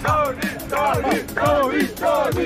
Tony, Tony, Tony, Tony,